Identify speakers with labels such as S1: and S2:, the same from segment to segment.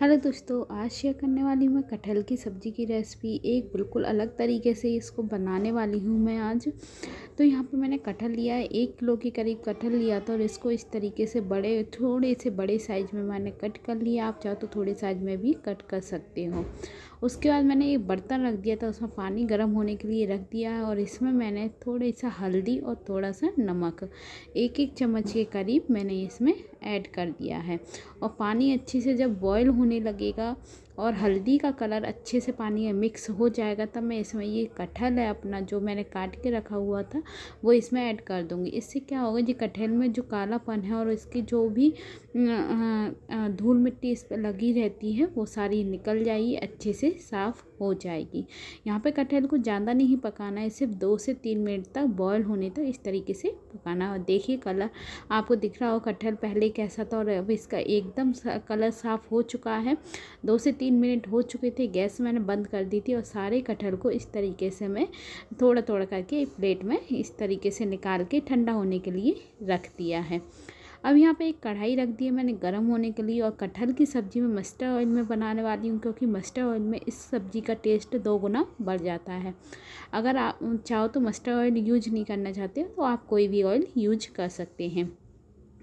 S1: Hello दोस्तों, आज share करने वाली हूँ मैं कटहल की सब्ज़ी की रेसिपी एक बिल्कुल अलग तरीके से इसको बनाने वाली हूँ मैं आज। तो यहाँ पे मैंने कटहल लिया है, एक किलो के करीब कटहल लिया था और इसको इस तरीके से बड़े, थोड़े से बड़े साइज़ में मैंने कट कर लिया। आप चाहो तो थोड़े साइज़ में भी कट कर सकते हो। उसके बाद मैंने एक बर्तन रख दिया था, उसमें पानी गर्म होने के लिए रख दिया है और इसमें मैंने थोड़ा सा हल्दी और थोड़ा सा नमक, एक एक चम्मच के करीब मैंने इसमें ऐड कर दिया है। और पानी अच्छे से जब बॉयल लगेगा। और हल्दी का कलर अच्छे से पानी में मिक्स हो जाएगा, तब मैं इसमें ये कटहल है अपना जो मैंने काट के रखा हुआ था, वो इसमें ऐड कर दूँगी। इससे क्या होगा जी कटहल में जो कालापन है और इसकी जो भी धूल मिट्टी इस पर लगी रहती है, वो सारी निकल जाएगी, अच्छे से साफ़ हो जाएगी। यहाँ पे कटहल को ज़्यादा नहीं पकाना है, सिर्फ़ दो से तीन मिनट तक बॉयल होने तक इस तरीके से पकाना और देखिए कलर, आपको दिख रहा हो कटहल पहले कैसा था और अब इसका एकदम कलर साफ़ हो चुका है। दो से तीन मिनट हो चुके थे, गैस मैंने बंद कर दी थी और सारे कटहल को इस तरीके से मैं थोड़ा थोड़ा करके प्लेट में इस तरीके से निकाल के ठंडा होने के लिए रख दिया है। अब यहाँ पे एक कढ़ाई रख दी है मैंने गर्म होने के लिए और कटहल की सब्ज़ी में मस्टर्ड ऑयल में बनाने वाली हूँ क्योंकि मस्टर्ड ऑयल में इस सब्ज़ी का टेस्ट दो गुना बढ़ जाता है। अगर आप चाहो तो मस्टर्ड ऑयल यूज़ नहीं करना चाहते तो आप कोई भी ऑयल यूज़ कर सकते हैं।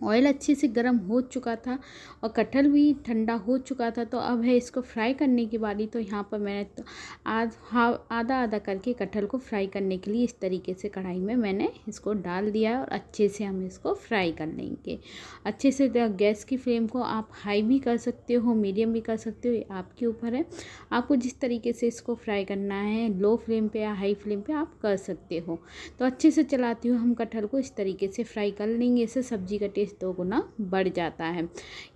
S1: ऑयल अच्छे से गर्म हो चुका था और कटहल भी ठंडा हो चुका था तो अब है इसको फ्राई करने की बारी। तो यहाँ पर मैंने तो आध आधा आधा करके कटहल को फ्राई करने के लिए इस तरीके से कढ़ाई में मैंने इसको डाल दिया और अच्छे से हम इसको फ्राई कर लेंगे। अच्छे से गैस की फ्लेम को आप हाई भी कर सकते हो मीडियम भी कर सकते हो, ये आपके ऊपर है। आपको जिस तरीके से इसको फ्राई करना है लो फ्लेम पर या हाई फ्लेम पर आप कर सकते हो। तो अच्छे से चलाती हूँ हम कटहल को इस तरीके से फ्राई कर लेंगे। इससे सब्ज़ी का टेस्ट दो गुना बढ़ जाता है।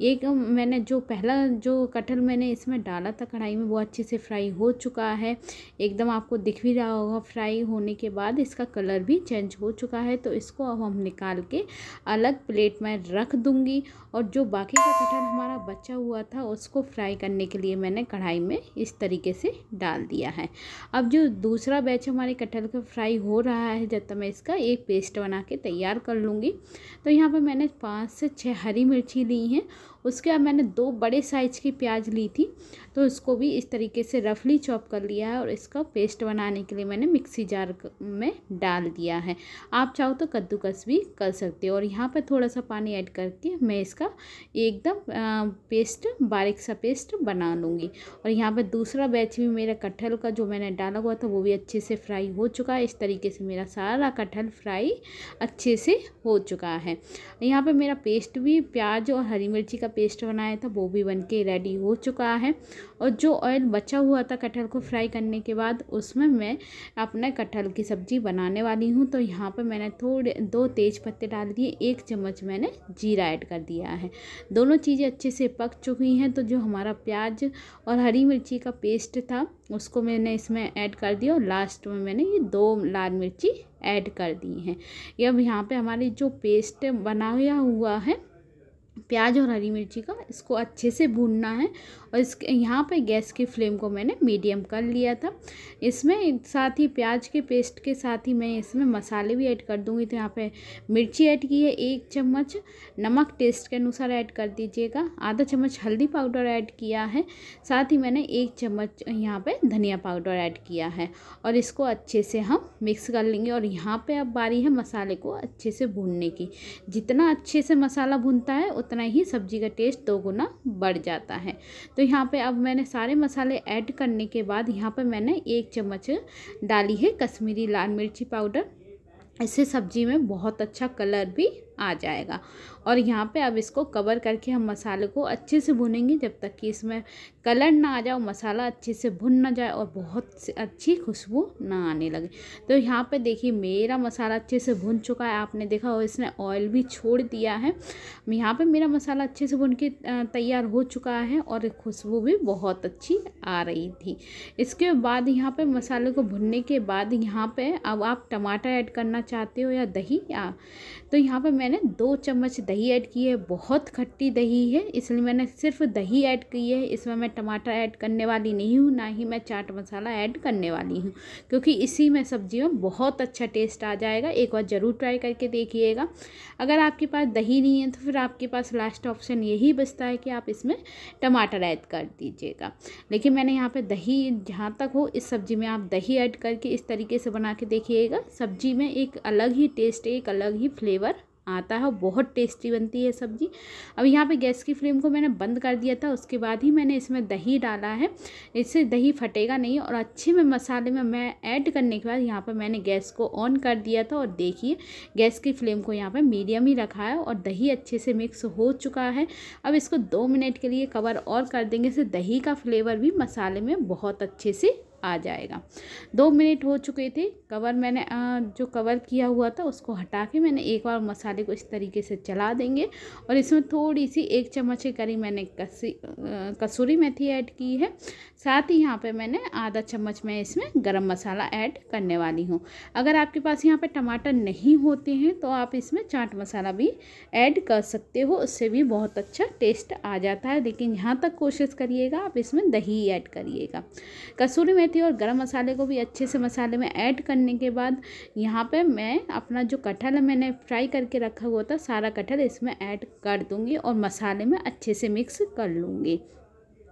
S1: एक मैंने जो पहला जो कटहल मैंने इसमें डाला था कढ़ाई में, वो अच्छे से फ्राई हो चुका है। एकदम आपको दिख भी रहा होगा फ्राई होने के बाद इसका कलर भी चेंज हो चुका है। तो इसको अब हम निकाल के अलग प्लेट में रख दूँगी और जो बाकी का कटहल हमारा बचा हुआ था, उसको फ्राई करने के लिए मैंने कढ़ाई में इस तरीके से डाल दिया है। अब जो दूसरा बैच हमारे कटहल का फ्राई हो रहा है, जब तक मैं इसका एक पेस्ट बना के तैयार कर लूँगी। तो यहाँ पर मैंने पाँच से छः हरी मिर्ची ली हैं। उसके बाद मैंने दो बड़े साइज़ की प्याज ली थी तो इसको भी इस तरीके से रफली चॉप कर लिया है और इसका पेस्ट बनाने के लिए मैंने मिक्सी जार में डाल दिया है। आप चाहो तो कद्दूकस भी कर सकते हो और यहाँ पर थोड़ा सा पानी ऐड करके मैं इसका एकदम पेस्ट बारीक सा पेस्ट बना लूँगी। और यहाँ पर दूसरा बैच भी मेरा कटहल का जो मैंने डाला हुआ था, वो भी अच्छे से फ्राई हो चुका है। इस तरीके से मेरा सारा कटहल फ्राई अच्छे से हो चुका है। यहाँ पर मेरा पेस्ट भी प्याज और हरी मिर्ची का पेस्ट बनाया था, वो भी बन के रेडी हो चुका है। और जो ऑयल बचा हुआ था कटहल को फ्राई करने के बाद, उसमें मैं अपने कटहल की सब्ज़ी बनाने वाली हूँ। तो यहाँ पर मैंने थोड़े, दो तेज़ पत्ते डाल दिए, एक चम्मच मैंने जीरा ऐड कर दिया है। दोनों चीज़ें अच्छे से पक चुकी हैं। तो जो हमारा प्याज और हरी मिर्ची का पेस्ट था उसको मैंने इसमें ऐड कर दिया और लास्ट में मैंने ये दो लाल मिर्ची ऐड कर दी हैं। अब यहाँ पे हमारी जो पेस्ट बनाया हुआ है प्याज और हरी मिर्ची का इसको अच्छे से भूनना है और इसके यहाँ पे गैस की फ्लेम को मैंने मीडियम कर लिया था। इसमें साथ ही प्याज के पेस्ट के साथ ही मैं इसमें मसाले भी ऐड कर दूँगी। तो यहाँ पे मिर्ची ऐड की है एक चम्मच, नमक टेस्ट के अनुसार ऐड कर दीजिएगा। आधा चम्मच हल्दी पाउडर ऐड किया है, साथ ही मैंने एक चम्मच यहाँ पर धनिया पाउडर ऐड किया है और इसको अच्छे से हम मिक्स कर लेंगे और यहाँ पर अब बारी है मसाले को अच्छे से भूनने की। जितना अच्छे से मसाला भूनता है उतना ही सब्ज़ी का टेस्ट दो गुना बढ़ जाता है। तो यहाँ पे अब मैंने सारे मसाले ऐड करने के बाद यहाँ पे मैंने एक चम्मच डाली है कश्मीरी लाल मिर्ची पाउडर। इससे सब्ज़ी में बहुत अच्छा कलर भी आ जाएगा। और यहाँ पे अब इसको कवर करके हम मसाले को अच्छे से भुनेंगे जब तक कि इसमें कलर ना आ जाए मसाला अच्छे से भुन ना जाए और बहुत अच्छी खुशबू ना आने लगे। तो यहाँ पे देखिए, मेरा मसाला अच्छे से भुन चुका है, आपने देखा और इसने ऑयल भी छोड़ दिया है। यहाँ पे मेरा मसाला अच्छे से भुन के तैयार हो चुका है और खुशबू भी बहुत अच्छी आ रही थी। इसके बाद यहाँ पे मसाले को भुनने के बाद यहाँ पे अब आप टमाटर ऐड करना चाहते हो या दही, या तो यहाँ पर मैंने दो चम्मच दही ऐड की है, बहुत खट्टी दही है, इसलिए मैंने सिर्फ़ दही ऐड की है, इसमें मैं टमाटर ऐड करने वाली नहीं हूँ, ना ही मैं चाट मसाला ऐड करने वाली हूँ। क्योंकि इसी में सब्ज़ी में बहुत अच्छा टेस्ट आ जाएगा, एक बार ज़रूर ट्राई करके देखिएगा। अगर आपके पास दही नहीं है तो फिर आपके पास लास्ट ऑप्शन यही बचता है कि आप इसमें टमाटर ऐड कर दीजिएगा। लेकिन मैंने यहाँ पर दही जहाँ तक हो, इस सब्ज़ी में आप दही ऐड करके इस तरीके से बना के देखिएगा। सब्ज़ी में एक अलग ही टेस्ट एक अलग ही फ्लेवर आता है बहुत टेस्टी बनती है सब्ज़ी। अब यहाँ पे गैस की फ्लेम को मैंने बंद कर दिया था, उसके बाद ही मैंने इसमें दही डाला है। इससे दही फटेगा नहीं और अच्छे में मसाले में मैं ऐड करने के बाद यहाँ पर मैंने गैस को ऑन कर दिया था और देखिए, गैस की फ्लेम को यहाँ पर मीडियम ही रखा है और दही अच्छे से मिक्स हो चुका है। अब इसको दो मिनट के लिए कवर और कर देंगे, इससे दही का फ्लेवर भी मसाले में बहुत अच्छे से आ जाएगा। दो मिनट हो चुके थे, कवर मैंने जो कवर किया हुआ था उसको हटा के मैंने एक बार मसाले को इस तरीके से चला देंगे और इसमें थोड़ी सी एक चम्मच के करीब मैंने कसी कसूरी मेथी ऐड की है। साथ ही यहाँ पे मैंने आधा चम्मच मैं इसमें गरम मसाला ऐड करने वाली हूँ। अगर आपके पास यहाँ पे टमाटर नहीं होते हैं तो आप इसमें चाट मसाला भी ऐड कर सकते हो, उससे भी बहुत अच्छा टेस्ट आ जाता है। लेकिन यहाँ तक कोशिश करिएगा, आप इसमें दही ऐड करिएगा। कसूरी मेथी और गरम मसाले को भी अच्छे से मसाले में ऐड करने के बाद यहाँ पे मैं अपना जो कटहल मैंने फ्राई करके रखा हुआ था, सारा कटहल इसमें ऐड कर दूँगी और मसाले में अच्छे से मिक्स कर लूँगी।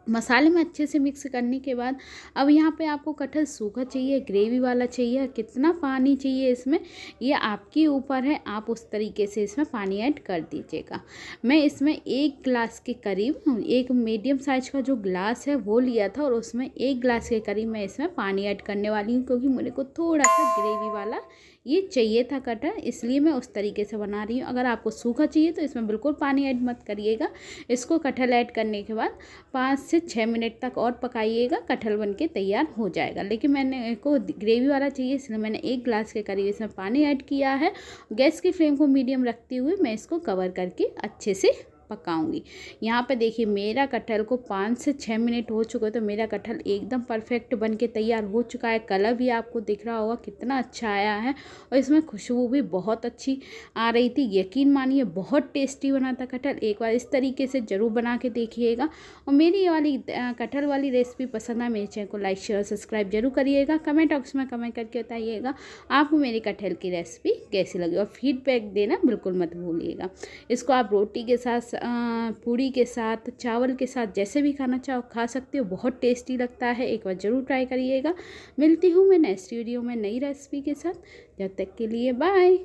S1: मसाले में अच्छे से मिक्स करने के बाद अब यहाँ पे आपको कटहल सूखा चाहिए, ग्रेवी वाला चाहिए, कितना पानी चाहिए इसमें, ये आपके ऊपर है, आप उस तरीके से इसमें पानी ऐड कर दीजिएगा। मैं इसमें एक गिलास के करीब, एक मीडियम साइज़ का जो ग्लास है वो लिया था और उसमें एक गिलास के करीब मैं इसमें पानी ऐड करने वाली हूँ क्योंकि मेरे को थोड़ा सा ग्रेवी वाला ये चाहिए था कटर, इसलिए मैं उस तरीके से बना रही हूँ। अगर आपको सूखा चाहिए तो इसमें बिल्कुल पानी ऐड मत करिएगा। इसको कटहल ऐड करने के बाद पाँच से छः मिनट तक और पकाइएगा, कटहल बन के तैयार हो जाएगा। लेकिन मैंने को ग्रेवी वाला चाहिए, इसलिए मैंने एक ग्लास के करीब इसमें पानी ऐड किया है। गैस की फ्लेम को मीडियम रखते हुए मैं इसको कवर करके अच्छे से पकाऊँगी। यहाँ पे देखिए, मेरा कटहल को पाँच से छः मिनट हो चुके तो मेरा कटहल एकदम परफेक्ट बन के तैयार हो चुका है। कलर भी आपको दिख रहा होगा, कितना अच्छा आया है। और इसमें खुशबू भी बहुत अच्छी आ रही थी। यकीन मानिए, बहुत टेस्टी बना था कटहल। एक बार इस तरीके से ज़रूर बना के देखिएगा। और मेरी ये वाली कटहल वाली रेसिपी पसंद है मेरे चैनल को लाइक, शेयर और सब्सक्राइब ज़रूर करिएगा। कमेंट बॉक्स में कमेंट करके बताइएगा आपको मेरी कटहल की रेसिपी कैसी लगी। और फीडबैक देना बिल्कुल मत भूलिएगा। इसको आप रोटी के साथ पूड़ी के साथ, चावल के साथ जैसे भी खाना चाहो खा सकते हो। बहुत टेस्टी लगता है। एक बार ज़रूर ट्राई करिएगा। मिलती हूँ मैं नेक्स्ट वीडियो में नई रेसिपी के साथ। जब तक के लिए बाय।